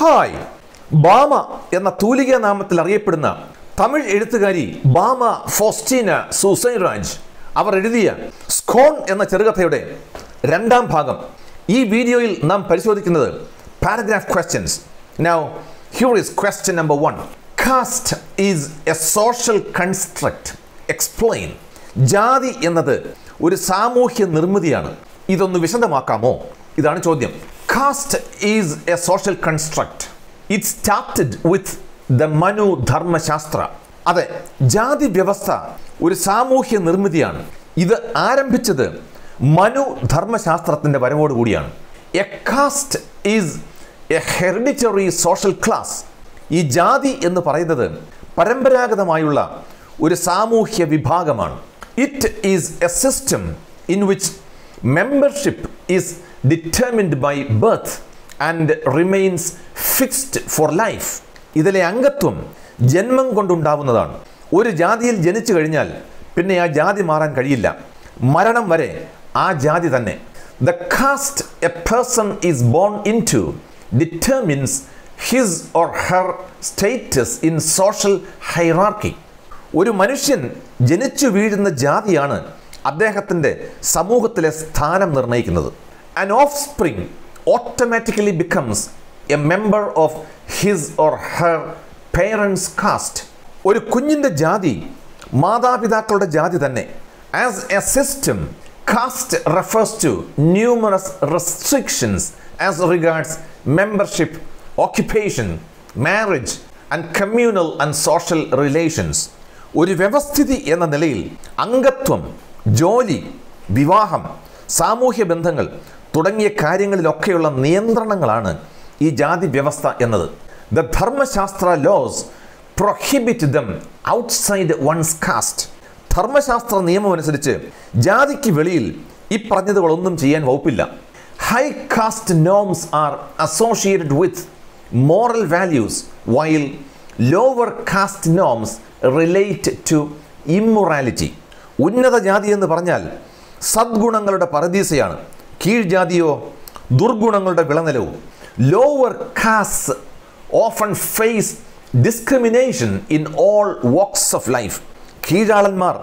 Hi. ബാമ എന്ന തൂലിക നാമത്തിൽ അറിയപ്പെടുന്ന തമിഴ് എഴുത്തുകാരി ബാമ ഫോസ്റ്റീന സുസൈറാജ് അവർ എഴുതിയ സ്കോൺ എന്ന ചെറുകഥയുടെ രണ്ടാം ഭാഗം. ഈ വീഡിയോയിൽ നാം പരിശോധിക്കുന്നത് paragraph questions now here is question number one caste is a social construct explain ജാതി എന്നത് ഒരു സാമൂഹ്യ നിർമ്മിതിയാണ്. ഇതൊന്ന് വിശദമാക്കാമോ? ഇതാണ് ചോദ്യം. Caste is a social construct it started with the Manu Dharmashastra അതെ ജാതി വ്യവസ്ഥ ഒരു സാമൂഹ്യ നിർമ്മിതിയാണ്. ഇത് ആരംഭിച്ചത് മനു ധർമ്മശാസ്ത്രത്തിന്റെ വരവോടുകൂടിയാണ് a caste is a hereditary social class ഈ ജാതി എന്ന് പറയുന്നത് പരമ്പരാഗതമായുള്ള ഒരു സാമൂഹ്യ വിഭാഗമാണ്. It is a system in which membership is determined by birth and remains fixed for life ഇതിലെ അംഗത്വം ജന്മം കൊണ്ടുണ്ടാവുന്നതാണ്. ഒരു ജാതിയിൽ ജനിച്ചു കഴിഞ്ഞാൽ പിന്നെ ആ ജാതി മാറാൻ കഴിയില്ല. മരണം വരെ ആ ജാതി തന്നെ. The caste a person is born into determines his or her status in social hierarchy ഒരു മനുഷ്യൻ ജനിച്ചു വീഴുന്ന ജാതിയാണ് അദ്ദേഹത്തിന്റെ സമൂഹത്തിലെ സ്ഥാനം നിർണയിക്കുന്നത്. Offspring automatically becomes a member of his or her parents caste ഒരു കുഞ്ഞിന്റെ ജാതി മാതാപിതാക്കളുടെ ജാതി തന്നെ. As a system caste refers to numerous restrictions as regards membership occupation marriage and communal and social relations ഒരു വ്യവസ്ഥിതി എന്ന നിലയിൽ അംഗത്വം ജോലി വിവാഹം സാമൂഹ്യ ബന്ധങ്ങൾ തുടങ്ങിയ കാര്യങ്ങളിലൊക്കെയുള്ള നിയന്ത്രണങ്ങളാണ് ഈ ജാതി വ്യവസ്ഥ എന്നത്. The Dharmashastra laws prohibit them outside one's caste ധർമ്മശാസ്ത്ര നിയമം അനുസരിച്ച് ജാതിക്ക് വെളിയിൽ ഈ പറഞ്ഞതുകളൊന്നും ചെയ്യാൻ വകുപ്പില്ല. High caste norms are associated with moral values while lower caste norms relate to immorality ഉന്നത ജാതി എന്ന് പറഞ്ഞാൽ സദ്ഗുണങ്ങളുടെ പരദീസയാണ്. കീഴ്ജാതിയോ ദുർഗുണങ്ങളുടെ വിളനിലവും. Lower caste often face discrimination in all walks of life കീഴാളന്മാർ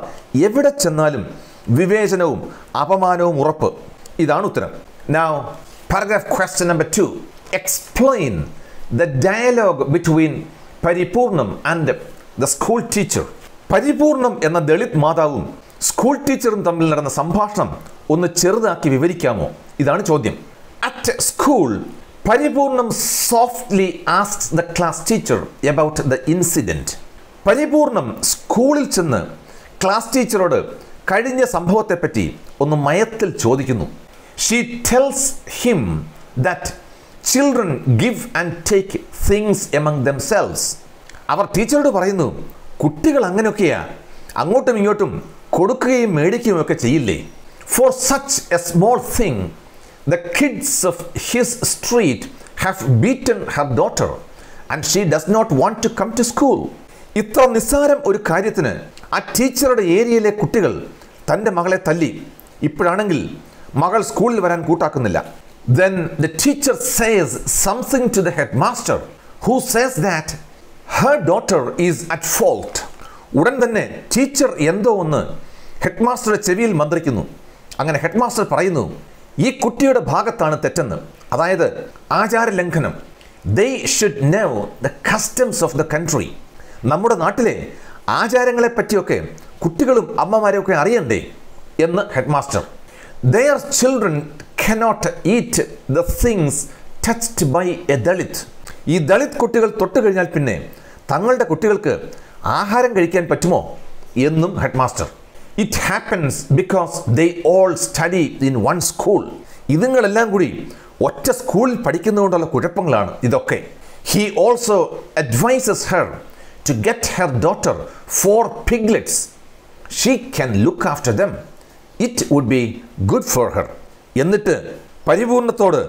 എവിടെ ചെന്നാലും വിവേചനവും അപമാനവും ഉറപ്പ്. ഇതാണ് ഉത്തരം. Now paragraph question number two explain the dialogue between Paripurnam and the school teacher Paripurnam എന്ന ദളിത് മാതാവും സ്കൂൾ ടീച്ചറും തമ്മിൽ നടന്ന സംഭാഷണം ഒന്ന് ചെറുതാക്കി വിവരിക്കാമോ? ഇതാണ് ചോദ്യം. At school Paripurnam softly asks the class teacher about the incident Paripurnam സ്കൂളിൽ ചെന്ന് ക്ലാസ് ടീച്ചറോട് കഴിഞ്ഞ സംഭവത്തെപ്പറ്റി ഒന്ന് മയത്തിൽ ചോദിക്കുന്നു. She tells him that children give and take things among themselves അവർ ടീച്ചറോട് പറയുന്നു കുട്ടികൾ അങ്ങനെയൊക്കെയാ. അങ്ങോട്ടും ഇങ്ങോട്ടും കൊടുക്കുകയും മേടിക്കുകയും ഒക്കെ ചെയ്യില്ലേ? For such a small thing the kids of his street have beaten her daughter and she does not want to come to school ഇത്ര നിസ്സാരം ഒരു കാര്യത്തിന് ആ ടീച്ചറുടെ ഏരിയയിലെ കുട്ടികൾ തന്റെ മകളെ തല്ലി. ഇപ്പോഴാണെങ്കിൽ മകൾ സ്കൂളിൽ വരാൻ കൂട്ടാക്കുന്നില്ല. Then the teacher says something to the headmaster who says that her daughter is at fault ഉടൻ തന്നെ ടീച്ചർ എന്തോ ഒന്ന് ഹെഡ് മാസ്റ്ററുടെ ചെവിയിൽ മന്ത്രിക്കുന്നു. അങ്ങനെ ഹെഡ് മാസ്റ്റർ പറയുന്നു ഈ കുട്ടിയുടെ ഭാഗത്താണ് തെറ്റെന്ന്. അതായത് ആചാര ലംഘനം they should know the customs of the country നമ്മുടെ നാട്ടിലെ ആചാരങ്ങളെ പറ്റിയൊക്കെ കുട്ടികളും അമ്മമാരെയും ഒക്കെ അറിയണ്ടേ? എന്ന് headmaster their children cannot eat the things touched by a Dalit ഈ ദളിത് കുട്ടികൾ തൊട്ട് കഴിഞ്ഞാൽ പിന്നെ തങ്ങളുടെ കുട്ടികൾക്ക് ആഹാരം കഴിക്കാൻ പറ്റുമോ? എന്നും headmaster it happens because they all study in one school ഇതുങ്ങളെല്ലാം കൂടി ഒറ്റ സ്കൂളിൽ പഠിക്കുന്നതുകൊണ്ടുള്ള കുഴപ്പങ്ങളാണ് ഇതൊക്കെ. He also advises her to get her daughter four piglets she can look after them it would be good for her എന്നിട്ട് പരിപൂർണത്തോട്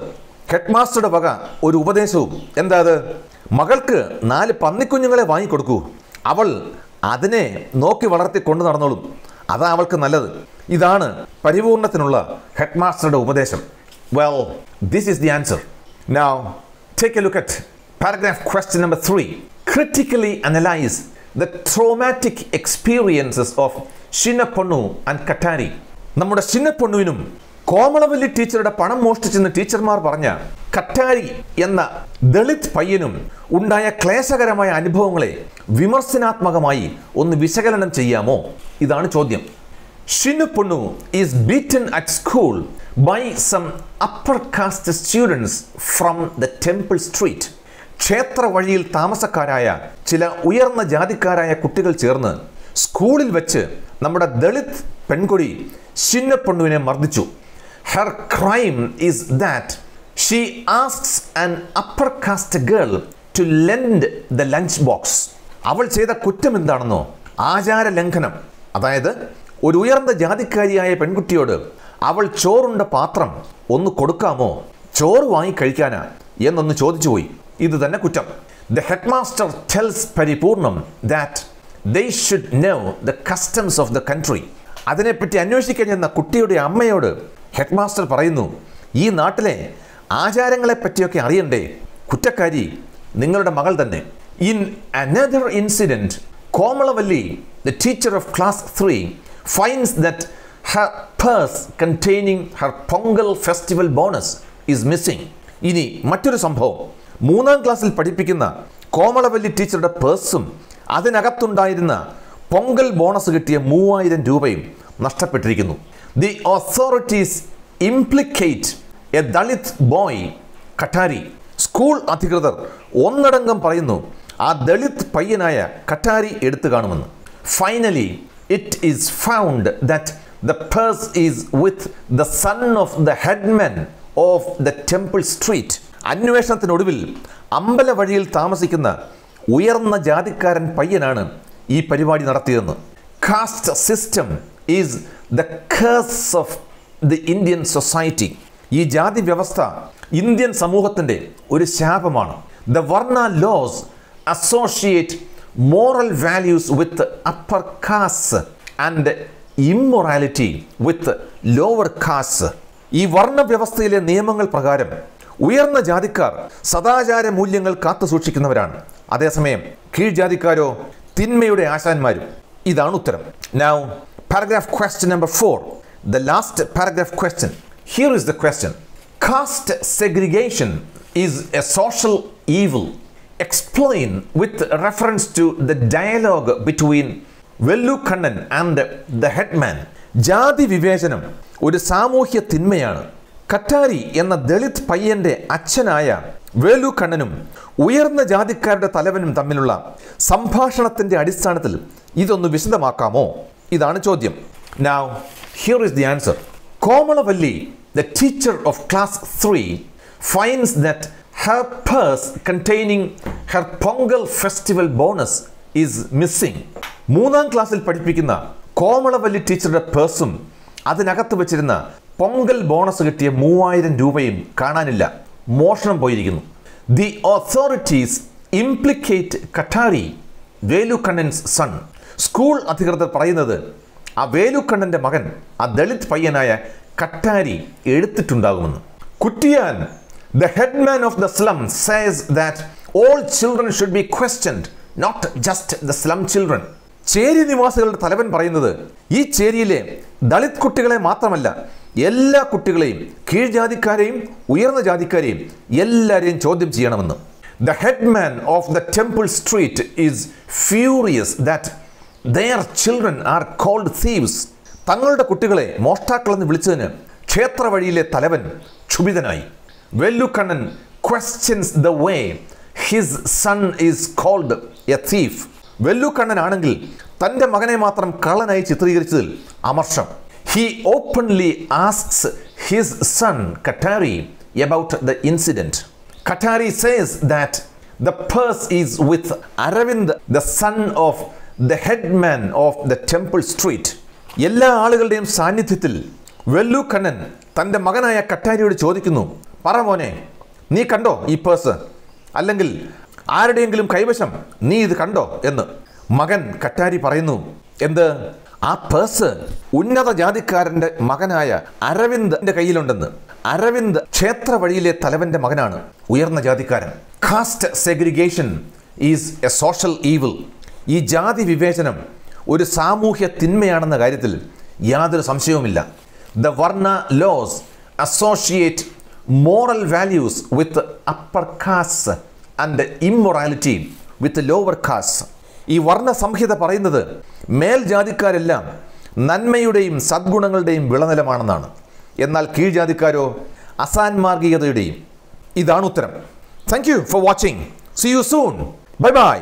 head മാസ്റ്ററുടെ വക ഒരു ഉപദേശവും. എന്താ അത്? മകൾക്ക് നാല് പന്നിക്കുഞ്ഞുങ്ങളെ വാങ്ങിക്കൊടുക്കൂ. അവൾ അതിനെ നോക്കി വളർത്തി കൊണ്ടു നടന്നോളും. അതാ അവൾക്ക് നല്ലത്. ഇതാണ് പരിപൂർണത്തിനുള്ള ഹെഡ് മാസ്റ്ററുടെ ഉപദേശം. Well this is the answer now take a look at paragraph question number three critically analyse the traumatic experiences of Shinnapponnu and Kattari നമ്മുടെ ഷിന്നപ്പൊണ്ണുവിനും കോമളവല്ലി ടീച്ചറുടെ പണം മോഷ്ടിച്ചെന്ന് ടീച്ചർമാർ പറഞ്ഞ കട്ടാരി എന്ന ദളിത് പയ്യനും ഉണ്ടായ ക്ലേശകരമായ അനുഭവങ്ങളെ വിമർശനാത്മകമായി ഒന്ന് വിശകലനം ചെയ്യാമോ? ഇതാണ് ചോദ്യം. Shinnapponnu is beaten at school by some upper caste students from the temple street ക്ഷേത്ര വഴിയിൽ താമസക്കാരായ ചില ഉയർന്ന ജാതിക്കാരായ കുട്ടികൾ ചേർന്ന് സ്കൂളിൽ വെച്ച് നമ്മുടെ ദളിത് പെൺകുടി ഷിന്നപ്പൊണ്ണുവിനെ മർദ്ദിച്ചു. Her crime is that she asks an upper caste girl to lend the lunch box അവൾ ചെയ്ത കുറ്റം എന്താണെന്നോ? ആചാര ലംഘനം. അതായത് ഒരു ഉയർന്ന ജാതിക്കാരിയായ പെൺകുട്ടിയോട് അവൾ ചോറുണ്ട പാത്രം ഒന്ന് കൊടുക്കാമോ? ചോറ് വാങ്ങി കഴിക്കാനാ? എന്നൊന്ന് ചോദിച്ചു പോയി ഇത് തന്നെ കുറ്റം. The headmaster tells Paripurnam that they should know the customs of the country അതിനെപ്പറ്റി അന്വേഷിക്കാൻ ചെന്ന കുട്ടിയുടെ അമ്മയോട് ഹെഡ് മാസ്റ്റർ പറയുന്നു ഈ നാട്ടിലെ ആചാരങ്ങളെ പറ്റിയൊക്കെ അറിയണ്ടേ? കുറ്റക്കാരി നിങ്ങളുടെ മകൾ തന്നെ. In another incident Komalavalli the teacher of class three finds that her purse containing her Pongal festival bonus is missing ഇനി മറ്റൊരു സംഭവം. മൂന്നാം ക്ലാസ്സിൽ പഠിപ്പിക്കുന്ന കോമളവല്ലി ടീച്ചറുടെ പേഴ്സും അതിനകത്തുണ്ടായിരുന്ന പൊങ്കൽ ബോണസ് കിട്ടിയ മൂവായിരം രൂപയും നഷ്ടപ്പെട്ടിരിക്കുന്നു. The authorities implicate a Dalit boy Kattari school അധികൃതർ ഒന്നടങ്കം പറയുന്നു ആ ദളിത് പയ്യനായ കട്ടാരി എടുത്തു കാണുമെന്ന്. Finally it is found that the purse is with the son of the headmen of the temple street അന്വേഷണത്തിനൊടുവിൽ അമ്പല വഴിയിൽ താമസിക്കുന്ന ഉയർന്ന ജാതിക്കാരൻ പയ്യനാണ് ഈ പരിപാടി നടത്തിയതെന്ന്. Caste system is the curse of the Indian society ഈ ജാതി വ്യവസ്ഥ ഇന്ത്യൻ സമൂഹത്തിന്റെ ഒരു ശാപമാണ്. The varna laws associate moral values with upper caste and immorality with lower caste ഈ വർണ വ്യവസ്ഥയിലെ നിയമങ്ങൾ പ്രകാരം ഉയർന്ന ജാതിക്കാർ സദാചാര മൂല്യങ്ങൾ കാത്തു സൂക്ഷിക്കുന്നവരാണ്. അതേസമയം കീഴ്ജാതിക്കാരോ തിന്മയുടെ ആശാന്മാരും. ഇതാണ് ഉത്തരം. Now paragraph question number four the last paragraph question here is the question. Caste segregation is a social evil. explain with reference to the dialogue between വെല്ലു കണ്ണൻ ആൻഡ് ദ ഹെഡ്മാൻ ജാതി വിവേചനം ഒരു സാമൂഹ്യ തിന്മയാണ്. കറ്റാരി എന്ന ദളിത് പയ്യന്റെ അച്ഛനായ വേലു കണ്ണനും ഉയർന്ന ജാതിക്കാരുടെ തലവനും തമ്മിലുള്ള സംഭാഷണത്തിന്റെ അടിസ്ഥാനത്തിൽ ഇതൊന്ന് വിശദമാക്കാമോ? ഇതാണ് ചോദ്യം. Now here is the answer Komalavalli the teacher of class three finds that her purse containing her Pongal festival bonus is missing മൂന്നാം ക്ലാസ്സിൽ പഠിപ്പിക്കുന്ന കോമളവല്ലി ടീച്ചറുടെ പേഴ്സും അതിനകത്ത് വെച്ചിരുന്ന പൊങ്കൽ ബോണസ് കിട്ടിയ മൂവായിരം രൂപയും കാണാനില്ല. മോഷണം പോയിരിക്കുന്നു. The authorities implicate Kattari Velukkannan's son school അധികൃതർ പറയുന്നത് ആ വേലുക്കണ്ണന്റെ മകൻ ആ ദളിത് പയ്യനായ Kattari എഴുത്തിട്ടുണ്ടാകുമെന്ന്. Kuttiyan the headman of the slum says that all children should be questioned not just the slum children ചേരി നിവാസികളുടെ തലവൻ പറയുന്നത് ഈ ചേരിയിലെ ദളിത് കുട്ടികളെ മാത്രമല്ല എല്ലാ കുട്ടികളെയും കീഴ്ജാതിക്കാരെയും ഉയർന്ന ജാതിക്കാരെയും എല്ലാവരെയും ചോദ്യം ചെയ്യണമെന്ന്. The headman of the temple street is furious that their children are called thieves. തങ്ങളുടെ കുട്ടികളെ മോഷ്ടാക്കളെന്ന് വിളിച്ചതിന് ക്ഷേത്ര വഴിയിലെ തലവൻ ക്ഷുഭിതനായി. Vellukkannan questions the way his son is called a thief Vellukkannan ആണെങ്കിൽ തന്റെ മകനെ മാത്രം കള്ളനായി ചിത്രീകരിച്ചതിൽ അമർഷം. He openly asks his son Kattari about the incident Kattari says that the purse is with Aravind the son of the headman of the temple street എല്ലാ ആളുകളുടെയും സാന്നിധ്യത്തിൽ വെല്ലു കണ്ണൻ തന്റെ മകനായ കട്ടാരിയോട് ചോദിക്കുന്നു പറ മോനെ നീ കണ്ടോ ഈ പേഴ്സ്? അല്ലെങ്കിൽ ആരുടെയെങ്കിലും കൈവശം നീ ഇത് കണ്ടോ? എന്ന് മകൻ കട്ടാരി പറയുന്നു എന്ത്? ആ പേഴ്സ് ഉന്നത ജാതിക്കാരന്റെ മകനായ അരവിന്ദന്റെ കയ്യിലുണ്ടെന്ന്. അരവിന്ദ് ക്ഷേത്ര വഴിയിലെ തലവന്റെ മകനാണ്. ഉയർന്ന ജാതിക്കാരൻ. Caste segregation is a social evil ഈ ജാതി വിവേചനം ഒരു സാമൂഹ്യ തിന്മയാണെന്ന കാര്യത്തിൽ യാതൊരു സംശയവുമില്ല. The varna laws associate moral values with upper caste and immorality with lower caste ഈ വർണ സംഹിത പറയുന്നത് മേൽജാതിക്കാരെല്ലാം നന്മയുടെയും സദ്ഗുണങ്ങളുടെയും വിളനിലമാണെന്നാണ്. എന്നാൽ കീഴ്ജാതിക്കാരോ അസാൻമാർഗികതയുടെയും ഇതാണ് ഉത്തരം. Thank you for watching see you soon bye bye